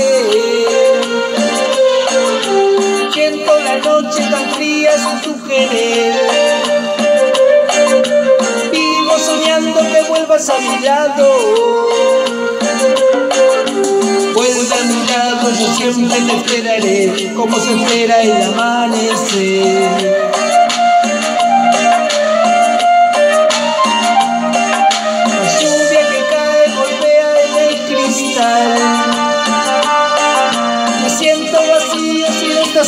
querer. Siento la noche tan fría sin tu querer. Vivo soñando que vuelvas a mi lado. Pues Vuelve a mi lado, yo siempre te esperaré, como se espera el amanecer.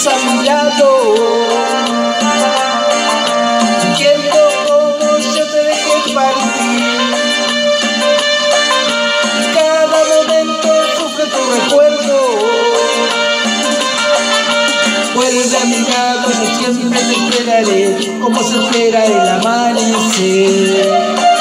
A mi lado. Entiendo cómo yo te dejé partir. Cada momento sufre tu recuerdo. Vuelve a mi lado, yo siempre te esperaré, como se espera el amanecer.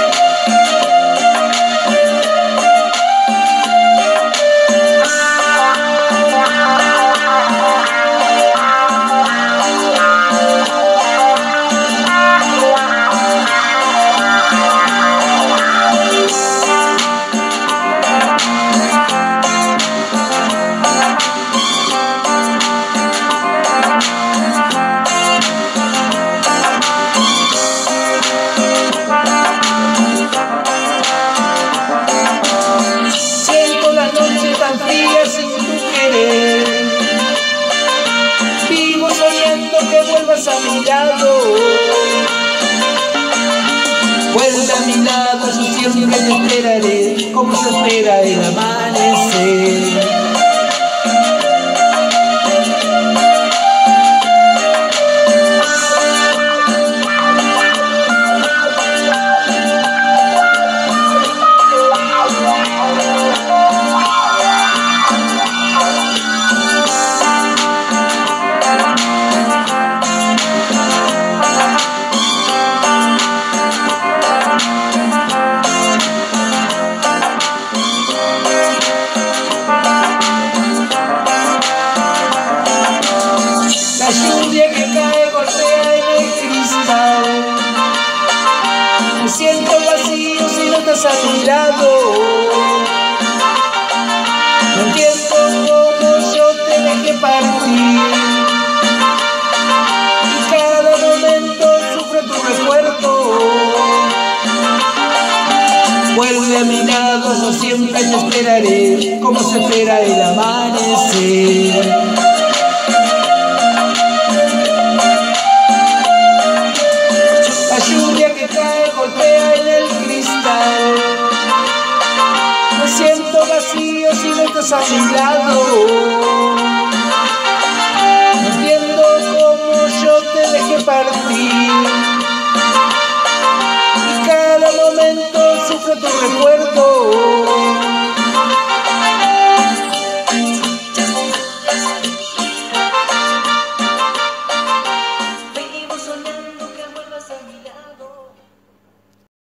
Lado. Vuelve a mi lado, yo siempre te esperaré, como se espera el amanecer. A mi lado. No entiendo cómo yo te dejé partir. Y cada momento sufre tu recuerdo. Vuelve a mi lado, yo siempre te esperaré, como se espera el amanecer. vacío si no estás a mi lado. No entiendo cómo yo te dejé partir. Y cada momento sufro tu recuerdo.